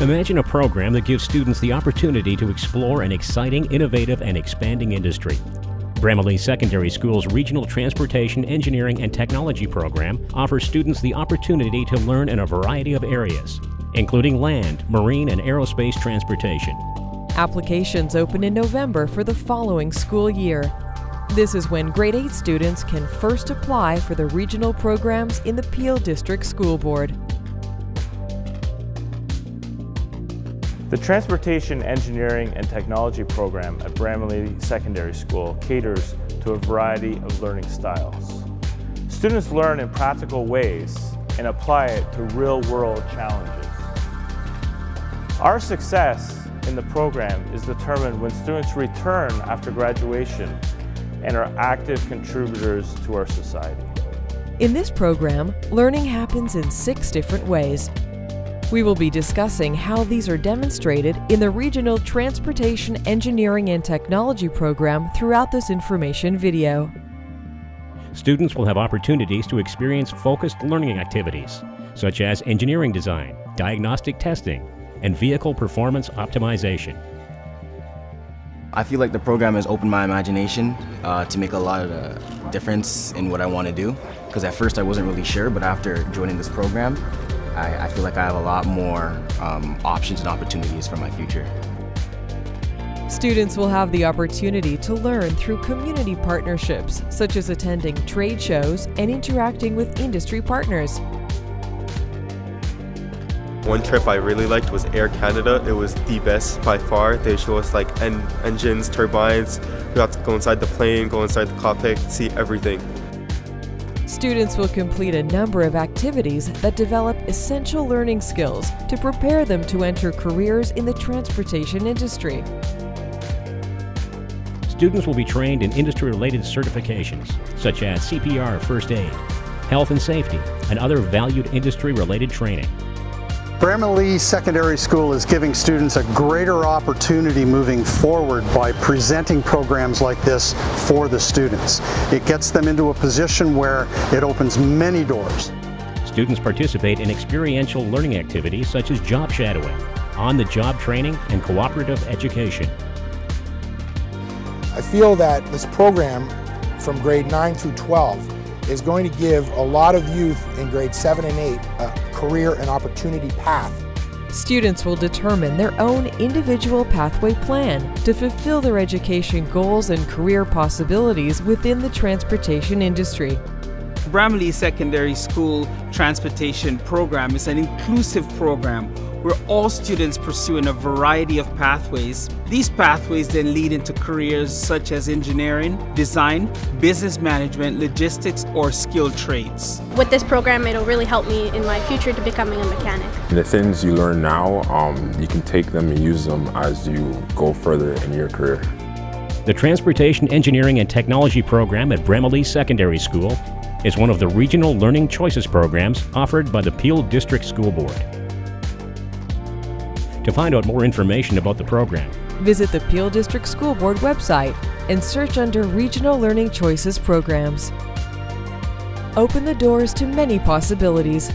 Imagine a program that gives students the opportunity to explore an exciting, innovative, and expanding industry. Bramalea Secondary School's Regional Transportation, Engineering, and Technology program offers students the opportunity to learn in a variety of areas, including land, marine, and aerospace transportation. Applications open in November for the following school year. This is when grade 8 students can first apply for the regional programs in the Peel District School Board. The Transportation, Engineering, and Technology program at Bramalea Secondary School caters to a variety of learning styles. Students learn in practical ways and apply it to real-world challenges. Our success in the program is determined when students return after graduation and are active contributors to our society. In this program, learning happens in six different ways we will be discussing how these are demonstrated in the Regional Transportation Engineering and Technology program throughout this information video. Students will have opportunities to experience focused learning activities, such as engineering design, diagnostic testing, and vehicle performance optimization. I feel like the program has opened my imagination uh, to make a lot of a difference in what I want to do. Because at first I wasn't really sure, but after joining this program, I, I feel like I have a lot more um, options and opportunities for my future. Students will have the opportunity to learn through community partnerships, such as attending trade shows and interacting with industry partners. One trip I really liked was Air Canada. It was the best by far. They show us like en engines, turbines. We got to go inside the plane, go inside the cockpit, see everything. Students will complete a number of activities that develop essential learning skills to prepare them to enter careers in the transportation industry. Students will be trained in industry-related certifications, such as CPR first aid, health and safety, and other valued industry-related training. Bramalea Secondary School is giving students a greater opportunity moving forward by presenting programs like this for the students. It gets them into a position where it opens many doors. Students participate in experiential learning activities such as job shadowing, on-the-job training, and cooperative education. I feel that this program from grade 9 through 12 is going to give a lot of youth in grade 7 and 8 a career and opportunity path. Students will determine their own individual pathway plan to fulfill their education goals and career possibilities within the transportation industry. Bramalea Secondary School Transportation Program is an inclusive program where all students pursue in a variety of pathways. These pathways then lead into careers such as engineering, design, business management, logistics, or skilled trades. With this program, it'll really help me in my future to becoming a mechanic. The things you learn now, um, you can take them and use them as you go further in your career. The Transportation Engineering and Technology program at Bramalea Secondary School is one of the regional learning choices programs offered by the Peel District School Board. To find out more information about the program, visit the Peel District School Board website and search under Regional Learning Choices programs. Open the doors to many possibilities